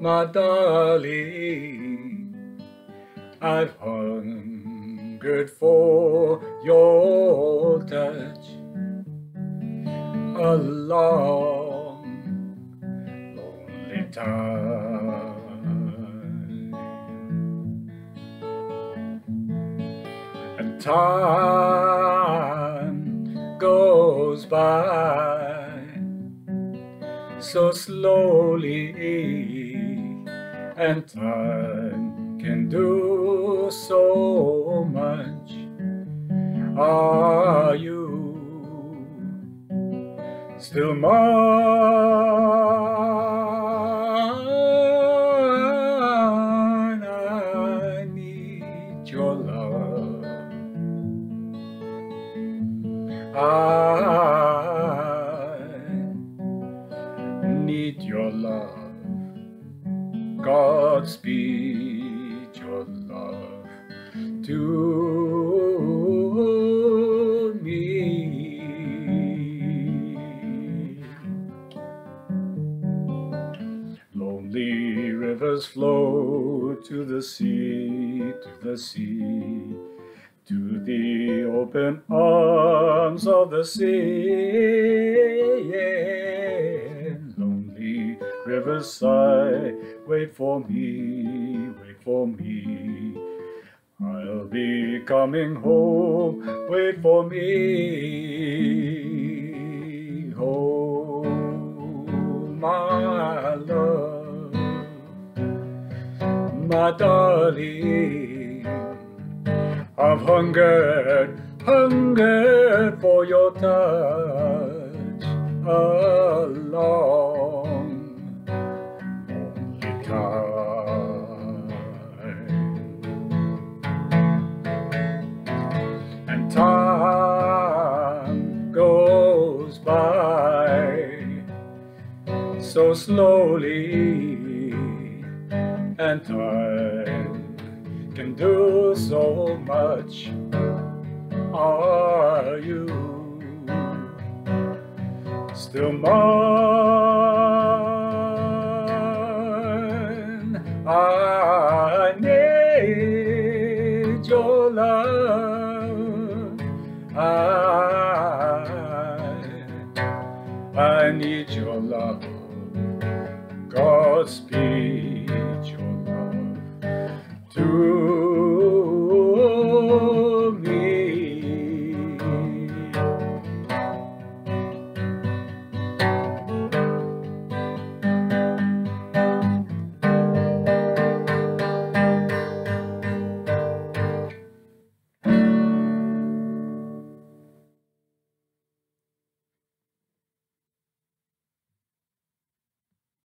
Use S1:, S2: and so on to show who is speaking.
S1: my darling. I've hungered for your touch a long, lonely time. And time goes by so slowly, and time can do so much. Are you still mine? I need your love. I need your love. Godspeed your love to me. Lonely rivers flow to the sea, to the sea, to the open arms of the sea. Rivers sigh, wait for me, wait for me. I'll be coming home, wait for me. Oh, my love, my darling, I've hungered, hungered for your touch a long, goes by so slowly, and time can do so much. Are you still mine? I need your love. I, I need your love. Godspeed your love to